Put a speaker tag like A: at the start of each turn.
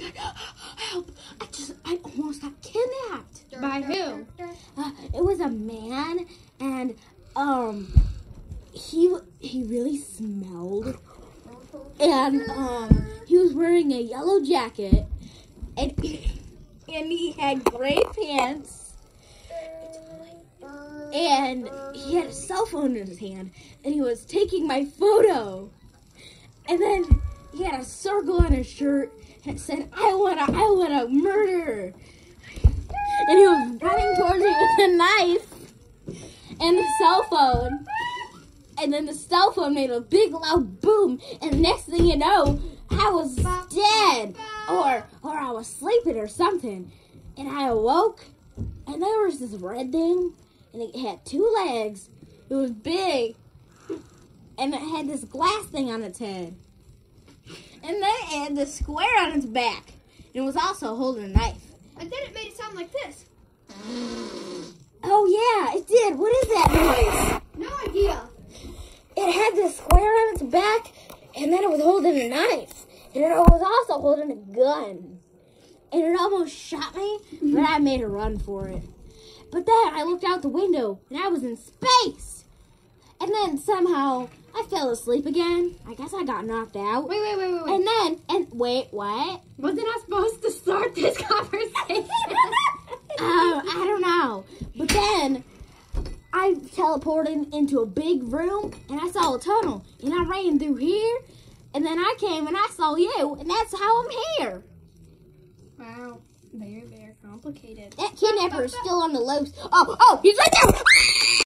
A: my god, help! I just, I almost got kidnapped.
B: By who?
A: Uh, it was a man, and um, he he really smelled, and um, he was wearing a yellow jacket, and and he had gray pants, and he had a cell phone in his hand, and he was taking my photo, and then he had a circle on his shirt said, "I wanna, I wanna murder," and he was running towards me with a knife and the cell phone. And then the cell phone made a big loud boom, and next thing you know, I was dead, or or I was sleeping or something, and I awoke, and there was this red thing, and it had two legs. It was big, and it had this glass thing on its head, and then it had this square on its back, and it was also holding a knife.
B: And then it made it sound like this.
A: Oh yeah, it did. What is that noise?
B: No idea.
A: it had this square on its back, and then it was holding a knife, and it was also holding a gun, and it almost shot me, but I made a run for it. But then I looked out the window, and I was in space, and then somehow I fell asleep again. I guess I got knocked out,
B: Wait, wait, wait, wait, wait.
A: And then and wait, what?
B: Wasn't I supposed to start this conversation?
A: Um, I don't know. But then I teleported into a big room and I saw a tunnel and I ran through here and then I came and I saw you and that's how I'm here.
B: wow. Very, very complicated.
A: That kidnapper is still on the loose. Oh, oh, he's right there.